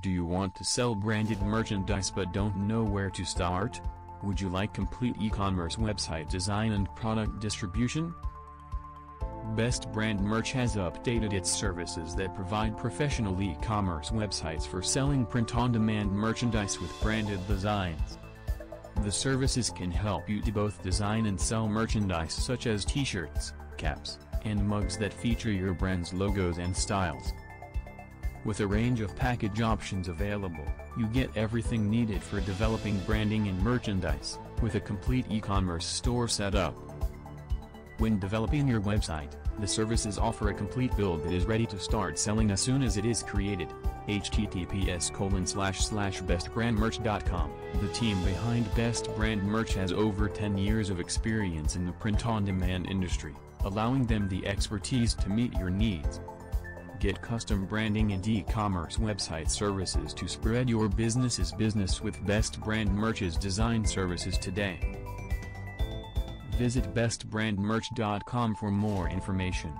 Do you want to sell branded merchandise but don't know where to start? Would you like complete e-commerce website design and product distribution? Best Brand Merch has updated its services that provide professional e-commerce websites for selling print-on-demand merchandise with branded designs. The services can help you to both design and sell merchandise such as t-shirts, caps, and mugs that feature your brand's logos and styles. With a range of package options available, you get everything needed for developing branding and merchandise, with a complete e-commerce store setup. When developing your website, the services offer a complete build that is ready to start selling as soon as it is created. https bestbrandmerch.com The team behind Best Brand Merch has over 10 years of experience in the print-on-demand industry, allowing them the expertise to meet your needs. Get custom branding and e-commerce website services to spread your business's business with Best Brand Merch's design services today. Visit bestbrandmerch.com for more information.